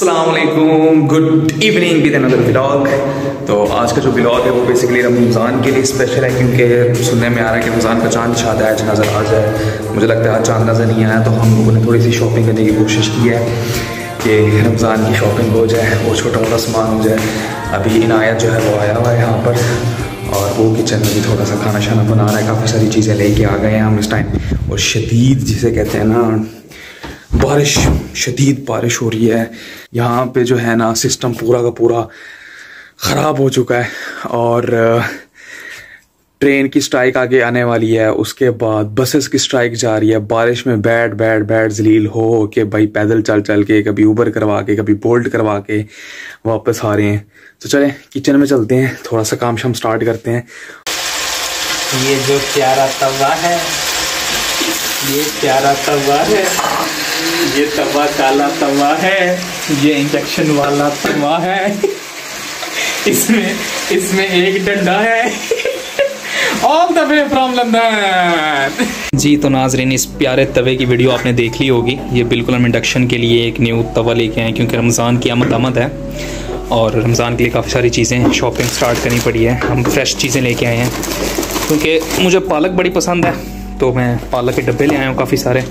असलकुम good evening with another blog तो आज का जो ब्लॉग है, वो बेसिकली रमज़ान के लिए स्पेशल है क्योंकि सुनने में आ रहा है कि रमज़ान का चाँद शायद आज नज़र आ जाए। मुझे लगता है आज चाँद नज़र नहीं आया तो हम लोगों ने थोड़ी सी शॉपिंग करने की कोशिश की है कि रमज़ान की शॉपिंग हो जाए और छोटा मोटा सामान हो जाए। अभी इनायत जो है, वो आया हुआ है यहाँ पर और वो किचन में भी थोड़ा सा खाना शाना बना रहा है। काफ़ी सारी चीज़ें लेके आ गए हैं हम इस टाइम और शदीद जिसे कहते हैं ना बारिश, शदीद बारिश हो रही है। यहाँ पे जो है ना सिस्टम पूरा का पूरा ख़राब हो चुका है और ट्रेन की स्ट्राइक आगे आने वाली है। उसके बाद बसेस की स्ट्राइक जा रही है। बारिश में बैठ बैठ बैठ जलील हो के भाई पैदल चल चल के, कभी ऊबर करवा के, कभी बोल्ट करवा के वापस आ रहे हैं। तो चले किचन में चलते हैं। थोड़ा सा काम शाम स्टार्ट करते हैं। ये जो प्यारा तवा है, ये प्यारा तवा है। ये तवा काला तवा है, ये इंजेक्शन वाला तवा है। इसमें इसमें एक डंडा है। All the way from London जी तो नाजरीन, इस प्यारे तवे की वीडियो आपने देख ली होगी। ये बिल्कुल हम इंडक्शन के लिए एक न्यू तवा लेके आए क्योंकि रमज़ान की आमद आमद है। और रमज़ान के लिए काफ़ी सारी चीज़ें शॉपिंग स्टार्ट करनी पड़ी है। हम फ्रेश चीज़ें लेके आए हैं। क्योंकि मुझे पालक बड़ी पसंद है तो मैं पालक के डब्बे ले आया हूँ काफ़ी सारे।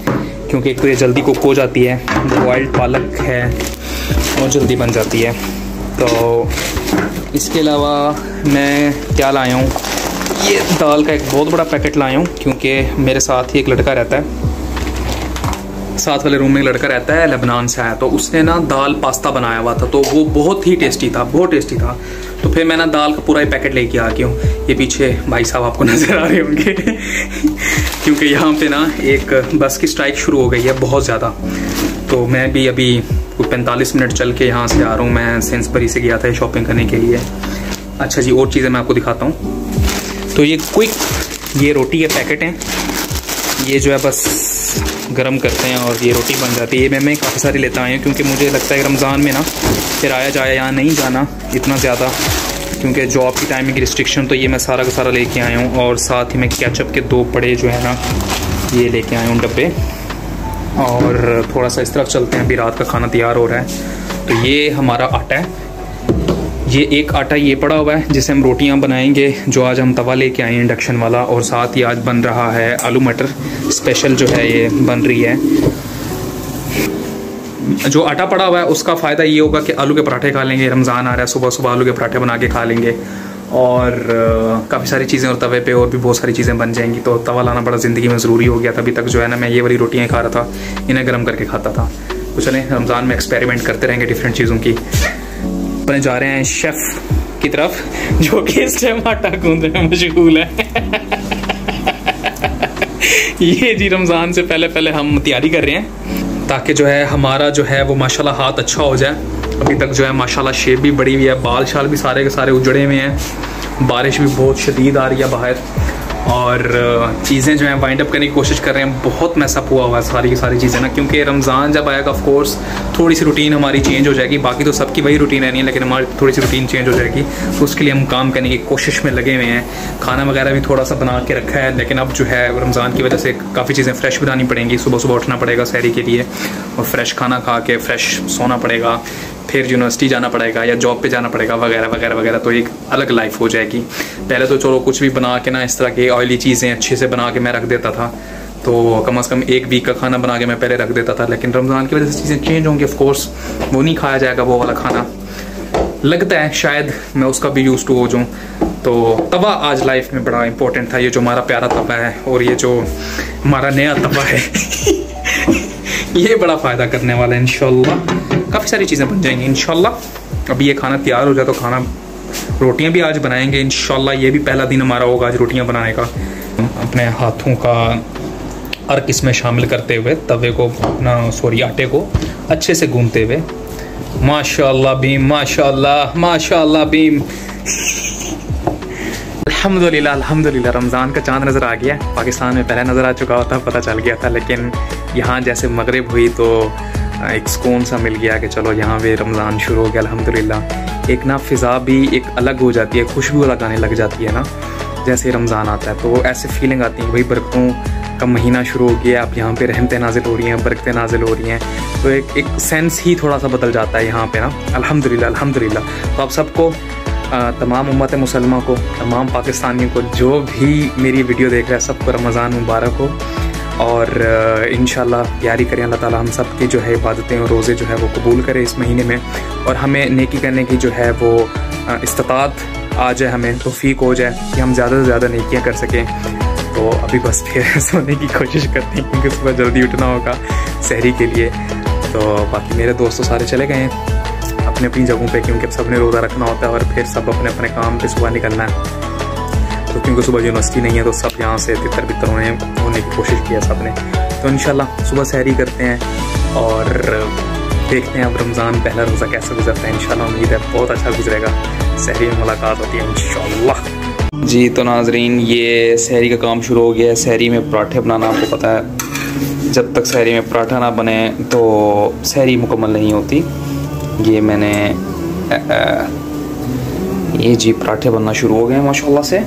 क्योंकि एक तो ये जल्दी कुक हो जाती है बॉइल्ड पालक है और जल्दी बन जाती है। तो इसके अलावा मैं क्या लाया हूँ? ये दाल का एक बहुत बड़ा पैकेट लाया हूँ, क्योंकि मेरे साथ ही एक लड़का रहता है। साथ वाले रूम में लड़का रहता है लेबनान से आया तो उसने ना दाल पास्ता बनाया हुआ था तो वो बहुत ही टेस्टी था, बहुत टेस्टी था। तो फिर मैं ना दाल का पूरा ही पैकेट लेके आ गया हूँ। ये पीछे भाई साहब आपको नज़र आ रहे होंगे, क्योंकि यहाँ पे ना एक बस की स्ट्राइक शुरू हो गई है बहुत ज़्यादा। तो मैं भी अभी कुछ पैंतालीस मिनट चल के यहाँ से आ रहा हूँ, मैं सेंसबरी से गया था शॉपिंग करने के लिए। अच्छा जी, और चीज़ें मैं आपको दिखाता हूँ। तो ये क्विक ये रोटी के पैकेट हैं। ये जो है बस गर्म करते हैं और ये रोटी बन जाती है। ये मैं मैं काफ़ी सारी लेता आया हूँ, क्योंकि मुझे लगता है रमज़ान में ना फिर आया जाए यहाँ नहीं जाना इतना ज़्यादा, क्योंकि जॉब की टाइमिंग की रिस्ट्रिक्शन तो ये मैं सारा का सारा लेके आया हूँ और साथ ही मैं कैचअप के दो पड़े जो है ना, ये लेके आया हूँ डब्बे। और थोड़ा सा इस तरफ़ चलते हैं, अभी रात का खाना तैयार हो रहा है। तो ये हमारा आटा है। ये एक आटा ये पड़ा हुआ है, जिसे हम रोटियाँ बनाएँगे, जो आज हम तवा लेके आए हैं इंडक्शन वाला, और साथ ही आज बन रहा है आलू मटर स्पेशल जो है ये बन रही है। जो आटा पड़ा हुआ है, उसका फ़ायदा ये होगा कि आलू के पराठे खा लेंगे, रमज़ान आ रहा है, सुबह सुबह आलू के पराठे बना के खा लेंगे, और काफ़ी सारी चीज़ें और तवे पे और भी बहुत सारी चीज़ें बन जाएँगी। तो तवा लाना बड़ा ज़िंदगी में ज़रूरी हो गया था, अभी तक जो है ना मैं ये वाली रोटियाँ खा रहा था, इन्हें गर्म करके खाता था। तो चलें, रमज़ान में एक्सपेरिमेंट करते रहेंगे डिफरेंट चीज़ों की। अपने जा रहे हैं शेफ़ की तरफ़, जो कि इस टाइम आटा गूंदने में मशगूल है। ये जी रमज़ान से पहले पहले हम तैयारी कर रहे हैं, ताकि जो है हमारा जो है वो माशाल्लाह हाथ अच्छा हो जाए। अभी तक जो है माशाल्लाह शेप भी बड़ी हुई है बाल शाल भी सारे के सारे उजड़े हुए हैं। बारिश भी बहुत शदीद आ रही है बाहर। और चीज़ें जो हैं वाइंड अप करने की कोशिश कर रहे हैं। बहुत मैसअप हुआ हुआ है सारी की सारी चीज़ें ना, क्योंकि रमज़ान जब आएगा ऑफ़ कोर्स थोड़ी सी रूटीन हमारी चेंज हो जाएगी। बाकी तो सबकी वही रूटीन रहनी है, लेकिन हमारी थोड़ी सी रूटीन चेंज हो जाएगी। तो उसके लिए हम काम करने की कोशिश में लगे हुए हैं। खाना वगैरह भी थोड़ा सा बना के रखा है, लेकिन अब जो है, रमज़ान की वजह से काफ़ी चीज़ें फ्रेश बनानी पड़ेंगी। सुबह सुबह उठना पड़ेगा शहरी के लिए और फ्रेश खाना खा के फ्रेश सोना पड़ेगा। फिर यूनिवर्सिटी जाना पड़ेगा या जॉब पे जाना पड़ेगा, वगैरह वगैरह वगैरह तो एक अलग लाइफ हो जाएगी। पहले तो चलो कुछ भी बना के ना इस तरह की ऑयली चीज़ें अच्छे से बना के मैं रख देता था। तो कम अज़ कम एक वीक का खाना बना के मैं पहले रख देता था, लेकिन रमज़ान की वजह से चीज़ें चेंज होंगी ऑफकोर्स वो नहीं खाया जाएगा वो वाला खाना। लगता है शायद मैं उसका भी यूज़ टू हो जाऊँ। तो तवा आज लाइफ में बड़ा इंपॉर्टेंट था, ये जो हमारा प्यारा तवा है और ये जो हमारा नया तवा है। ये बड़ा फ़ायदा करने वाला है इनशाला काफ़ी सारी चीज़ें बन जाएँगी इनशाला अभी ये खाना तैयार हो जाए तो खाना, रोटियाँ भी आज बनाएँगे इनशाला ये भी पहला दिन हमारा होगा आज रोटियाँ बनाने का। अपने हाथों का अर्क इसमें शामिल करते हुए, तवे को, अपना, सॉरी, आटे को अच्छे से घूमते हुए। माशाल्लाह भीम, माशाल्लाह माशाल्लाह भीम। अल्हम्दुलिल्लाह अल्हम्दुलिल्लाह। रमज़ान का चाँद नज़र आ गया पाकिस्तान में पहले नज़र आ चुका होता, पता चल गया था, लेकिन यहाँ जैसे मगरब हुई तो एक सुकून सा मिल गया कि चलो यहाँ पे रमज़ान शुरू हो गया, अल्हम्दुलिल्लाह। एक ना फ़िज़ा भी एक अलग हो जाती है, खुशबू लगाने लग जाती है ना, जैसे रमज़ान आता है। तो ऐसे फीलिंग आती है भाई बरकतों का महीना शुरू हो गया, आप यहाँ पे रहमते नाजिल हो रही हैं, बरकतें नाजिल हो रही हैं। तो एक एक सेंस ही थोड़ा सा बदल जाता है यहाँ पे ना। अल्हम्दुलिल्लाह अल्हम्दुलिल्लाह। तो आप सबको तमाम उम्मत मुसलमान को, तमाम पाकिस्तानियों को, जो भी मेरी वीडियो देख रहा है, सबको रमज़ान मुबारक हो। और इन तैयारी करें, अल्लाह ताला हम सब की जो है इबादतें और रोज़े जो है वो कबूल करें इस महीने में और हमें नेकी करने की जो है वो इस्तात आ जाए, हमें तोफ़ीक हो जाए कि हम ज़्यादा से ज़्यादा नेकियाँ कर सकें। तो अभी बस फिर सोने की कोशिश करते हैं क्योंकि सुबह जल्दी उठना होगा शहरी के लिए। तो बाकी मेरे दोस्त तो सारे चले गए हैं। अपनी अपनी जगहों पे क्योंकि सबने रोज़ा रखना होता है और फिर सब अपने अपने काम पे सुबह निकलना है। तो क्योंकि सुबह यूनिवर्सिटी नहीं है तो सब यहाँ से तितर बितर होने होने की कोशिश की है सबने तो इन सुबह सहरी करते हैं और देखते हैं अब रमज़ान पहला रोज़ा कैसे गुजरता है। इन उम्मीद है बहुत अच्छा गुजरेगा। सहरी में मुलाकात होती है इन जी तो नाजरीन ये सहरी का काम शुरू हो गया है। सहरी में पराठे बनाना आपको पता है। जब तक सहरी में पराठा ना बने तो सहरी मुकम्मल नहीं होती। ये मैंने आ, आ, ये जी पराठे बनना शुरू हो गए हैं माशाल्लाह से।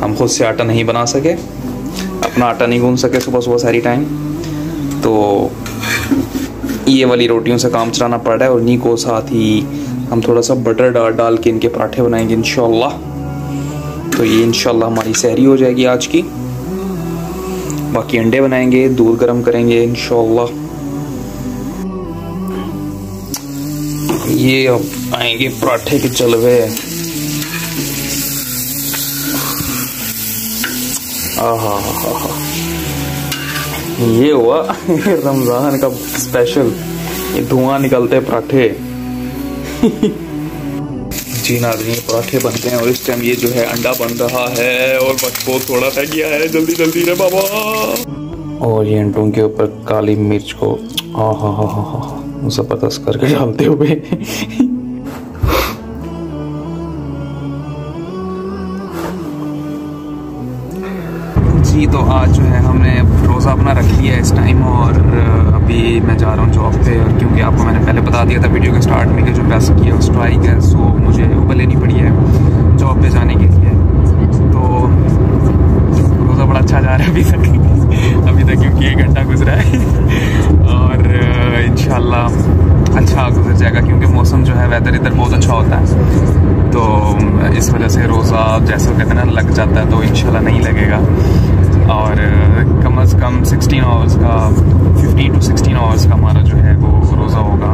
हम खुद से आटा नहीं बना सके, अपना आटा नहीं गूंद सके सुबह सुबह सारी टाइम तो ये वाली रोटियों से काम चलाना पड़ रहा है और नी को साथ ही हम थोड़ा सा बटर डाल डाल के इनके पराठे बनाएँगे इन तो ये इन हमारी सहरी हो जाएगी आज की। बाकी अंडे बनाएँगे, दूध गर्म करेंगे इन ये अब आएँगे पराठे के चलवे ये हुआ रमज़ान का स्पेशल ये धुआँ निकलते पराठे जी नाजनी पराठे बनते हैं और इस टाइम ये जो है अंडा बन रहा है और बहुत थोड़ा सा गया है जल्दी जल्दी रे बाबा और ये अंडों के ऊपर काली मिर्च को हाँ हा हा हा हाँ ज़बरदस्त करके डालते हुए जी तो आज जो है हमने रोज़ा अपना रख लिया है इस टाइम और अभी मैं जा रहा हूँ जॉब पे और क्योंकि आपको मैंने पहले बता दिया था वीडियो के स्टार्ट में कि जो बेस्ट की है स्ट्राइक है सो मुझे ऊपर लेनी पड़ी है जॉब पे जाने के लिए। तो रोज़ा बड़ा अच्छा जा रहा है अभी तक। अभी तक क्योंकि एक घंटा गुजरा है। और इन अच्छा गुजर जाएगा क्योंकि मौसम जो है वेदर इधर बहुत अच्छा होता है। तो इस वजह से रोज़ा जैसे कहते हैं ना, लग जाता है तो इन नहीं लगेगा। और कम अज़ कम 16 आवर्स का 15 टू 16 आवर्स का हमारा जो है वो रोज़ा होगा।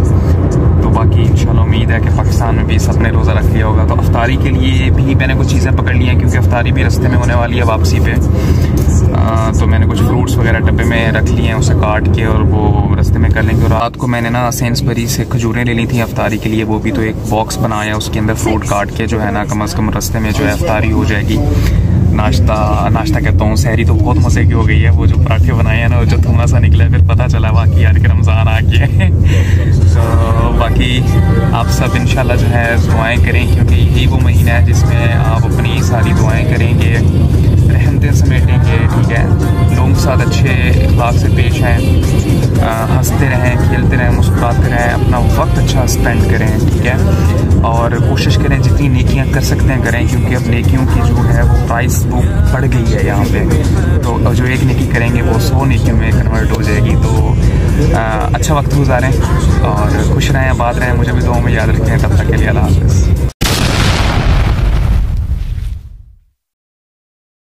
तो बाकी इन उम्मीद है कि पाकिस्तान में भी सबने रोज़ा रख लिया होगा। तो अफ्तारी के लिए भी मैंने कुछ चीज़ें पकड़ ली हैं क्योंकि अफ्तारी भी रस्ते में होने वाली है वापसी पे। आ, तो मैंने कुछ फ्रूट्स वगैरह डब्बे में रख लिए हैं उसे काट के और वो रस्ते में कर लेंगे। और रात को मैंने ना सेंसबरी से खजूरें ले ली थी अफ्तारी के लिए वो भी तो एक बॉक्स बनाया उसके अंदर फ्रूट काट के जो है ना कम अज़ कम रस्ते में जो है अफ्तारी हो जाएगी। नाश्ता नाश्ता करता हूँ सहरी तो बहुत मज़े की हो गई है, वो जो पराठे बनाए हैं ना जो थोड़ा सा निकला फिर पता चला बाकी यार कि रमज़ान आ गया है। तो बाकी आप सब इंशाल्लाह जो है दुआएँ करें, क्योंकि यही वो महीना है जिसमें आप अपनी सारी दुआएँ करेंगे। रहमतें समेटेंगे ठीक है। लोगों के साथ अच्छे अखलाक से पेश हैं हँसते रहें खेलते रहें मुस्कुराते रहें अपना वक्त अच्छा स्पेंड करें ठीक है। और कोशिश करें जितनी नेकियाँ कर सकते हैं करें क्योंकि अब नेकियों की जो है वो प्राइस वो बढ़ गई है यहाँ पे। तो जो एक नेकी करेंगे वो सौ नेकियों में कन्वर्ट हो जाएगी। तो आ, अच्छा वक्त गुजारें और खुश रहें आबाद रहें। मुझे भी दो में याद रखें। तब तक के लिए अल्लाह हाफ़